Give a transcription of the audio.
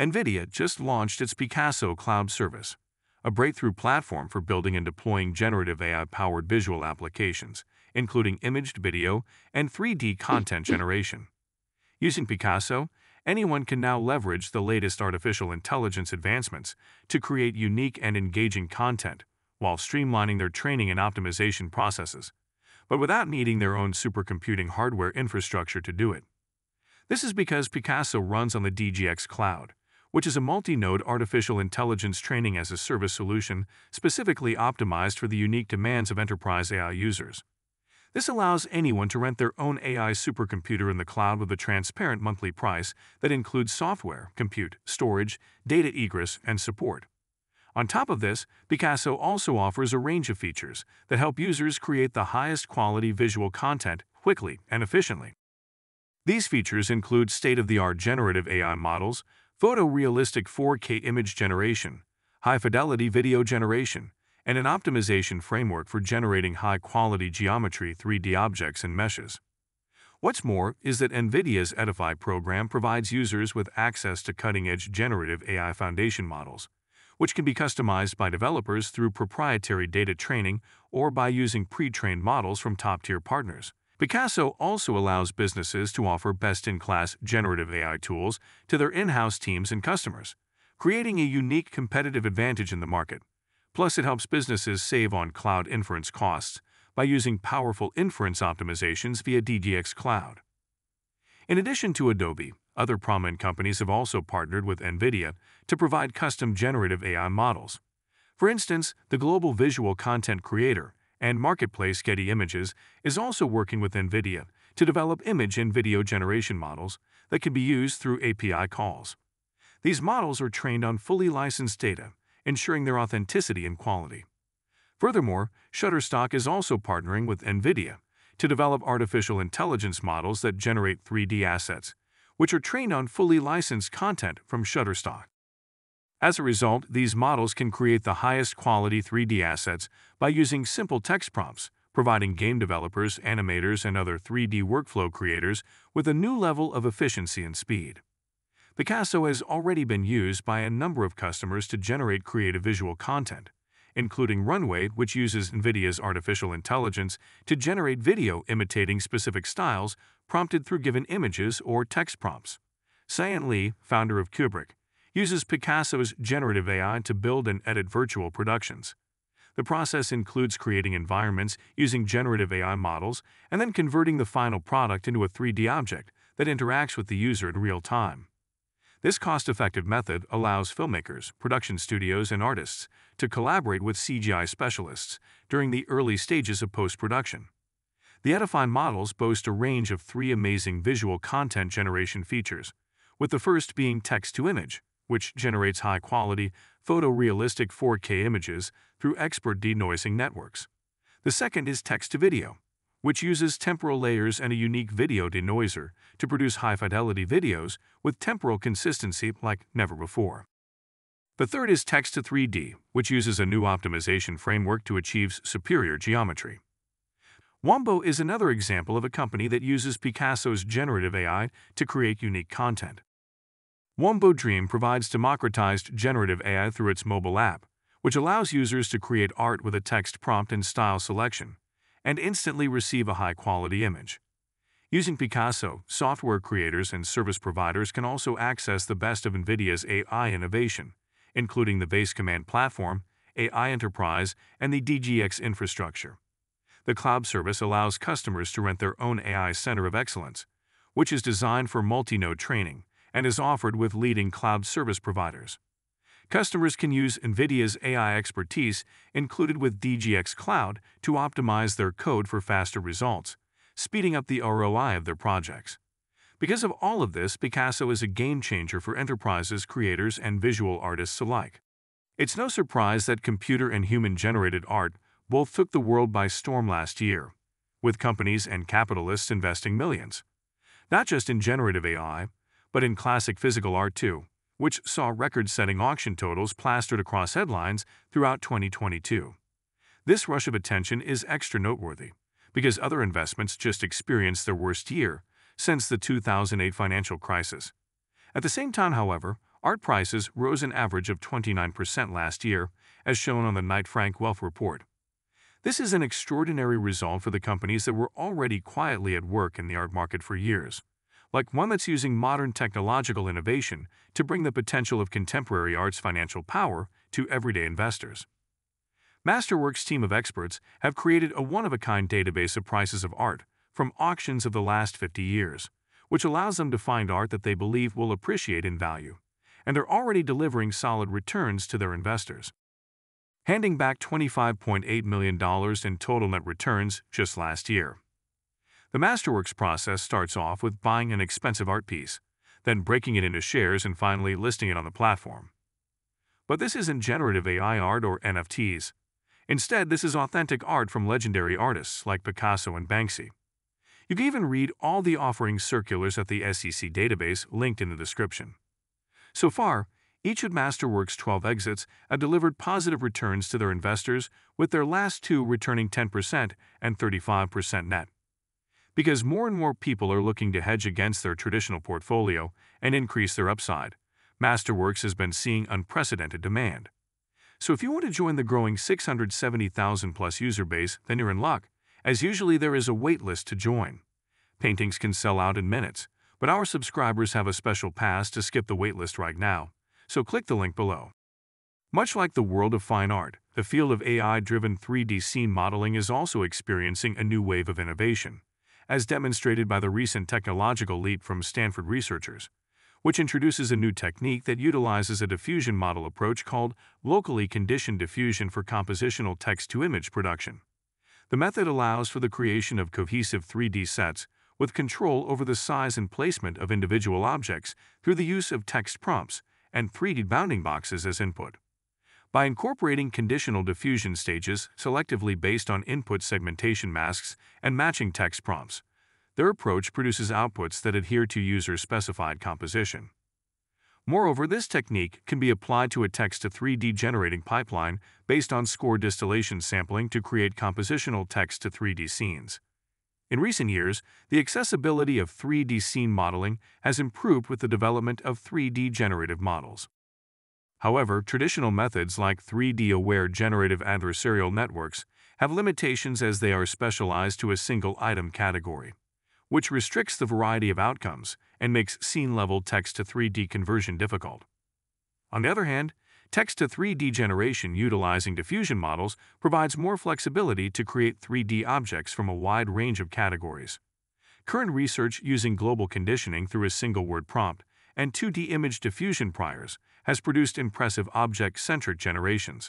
NVIDIA just launched its Picasso Cloud Service, a breakthrough platform for building and deploying generative AI-powered visual applications, including imaged video and 3D content generation. Using Picasso, anyone can now leverage the latest artificial intelligence advancements to create unique and engaging content while streamlining their training and optimization processes, but without needing their own supercomputing hardware infrastructure to do it. This is because Picasso runs on the DGX Cloud, which is a multi-node artificial intelligence training as a service solution specifically optimized for the unique demands of enterprise AI users. This allows anyone to rent their own AI supercomputer in the cloud with a transparent monthly price that includes software, compute, storage, data egress, and support. On top of this, Picasso also offers a range of features that help users create the highest quality visual content quickly and efficiently. These features include state-of-the-art generative AI models, photorealistic 4K image generation, high-fidelity video generation, and an optimization framework for generating high-quality geometry 3D objects and meshes. What's more is that NVIDIA's Edify program provides users with access to cutting-edge generative AI foundation models, which can be customized by developers through proprietary data training or by using pre-trained models from top-tier partners. Picasso also allows businesses to offer best-in-class generative AI tools to their in-house teams and customers, creating a unique competitive advantage in the market. Plus, it helps businesses save on cloud inference costs by using powerful inference optimizations via DGX Cloud. In addition to Adobe, other prominent companies have also partnered with NVIDIA to provide custom generative AI models. For instance, the global visual content creator and marketplace Getty Images is also working with NVIDIA to develop image and video generation models that can be used through API calls. These models are trained on fully licensed data ensuring their authenticity and quality. Furthermore, Shutterstock is also partnering with NVIDIA to develop artificial intelligence models that generate 3D assets, which are trained on fully licensed content from Shutterstock. As a result, these models can create the highest quality 3D assets by using simple text prompts, providing game developers, animators, and other 3D workflow creators with a new level of efficiency and speed. Picasso has already been used by a number of customers to generate creative visual content, including Runway, which uses NVIDIA's artificial intelligence to generate video imitating specific styles prompted through given images or text prompts. Seyhan Lee, founder of Cuebric, uses Picasso's generative AI to build and edit virtual productions. The process includes creating environments using generative AI models and then converting the final product into a 3D object that interacts with the user in real time. This cost-effective method allows filmmakers, production studios, and artists to collaborate with CGI specialists during the early stages of post-production. The Edify models boast a range of three amazing visual content generation features, with the first being text-to-image, which generates high-quality, photorealistic 4K images through expert denoising networks. The second is text-to-video, which uses temporal layers and a unique video denoiser to produce high-fidelity videos with temporal consistency like never before. The third is Text to 3D, which uses a new optimization framework to achieve superior geometry. Wombo is another example of a company that uses Picasso's generative AI to create unique content. Wombo Dream provides democratized generative AI through its mobile app, which allows users to create art with a text prompt and style selection, and instantly receive a high-quality image. Using Picasso, software creators and service providers can also access the best of NVIDIA's AI innovation, including the Base Command Platform, AI Enterprise, and the DGX infrastructure. The cloud service allows customers to rent their own AI Center of Excellence, which is designed for multi-node training and is offered with leading cloud service providers. Customers can use NVIDIA's AI expertise included with DGX Cloud to optimize their code for faster results, speeding up the ROI of their projects. Because of all of this, Picasso is a game changer for enterprises, creators, and visual artists alike. It's no surprise that computer and human-generated art both took the world by storm last year, with companies and capitalists investing millions. Not just in generative AI, but in classic physical art too which saw record-setting auction totals plastered across headlines throughout 2022. This rush of attention is extra noteworthy because other investments just experienced their worst year since the 2008 financial crisis. At the same time, however, art prices rose an average of 29% last year, as shown on the Knight Frank Wealth Report. This is an extraordinary result for the companies that were already quietly at work in the art market for years, like one that's using modern technological innovation to bring the potential of contemporary art's financial power to everyday investors. Masterworks' team of experts have created a one-of-a-kind database of prices of art from auctions of the last 50 years, which allows them to find art that they believe will appreciate in value, and they're already delivering solid returns to their investors handing back $25.8 million in total net returns just last year. The Masterworks process starts off with buying an expensive art piece, then breaking it into shares and finally listing it on the platform. But this isn't generative AI art or NFTs. Instead, this is authentic art from legendary artists like Picasso and Banksy. You can even read all the offering circulars at the SEC database linked in the description. So far, each of Masterworks' 12 exits have delivered positive returns to their investors, with their last two returning 10% and 35% net. Because more and more people are looking to hedge against their traditional portfolio and increase their upside, Masterworks has been seeing unprecedented demand. So if you want to join the growing 670,000 plus user base, then you're in luck, as usually there is a wait list to join. Paintings can sell out in minutes, but our subscribers have a special pass to skip the waitlist right now so click the link below. Much like the world of fine art, the field of AI-driven 3D scene modeling is also experiencing a new wave of innovation, as demonstrated by the recent technological leap from Stanford researchers, which introduces a new technique that utilizes a diffusion model approach called locally conditioned diffusion for compositional text-to-image production. The method allows for the creation of cohesive 3D sets with control over the size and placement of individual objects through the use of text prompts and 3D bounding boxes as input. By incorporating conditional diffusion stages selectively based on input segmentation masks and matching text prompts, their approach produces outputs that adhere to user-specified composition. Moreover, this technique can be applied to a text-to-3D generating pipeline based on score distillation sampling to create compositional text-to-3D scenes. In recent years, the accessibility of 3D scene modeling has improved with the development of 3D generative models. However, traditional methods like 3D-aware generative adversarial networks have limitations as they are specialized to a single item category, which restricts the variety of outcomes and makes scene-level text-to-3D conversion difficult. On the other hand, Text-to-3D generation utilizing diffusion models provides more flexibility to create 3D objects from a wide range of categories. Current research using global conditioning through a single word prompt and 2D image diffusion priors has produced impressive object-centric generations.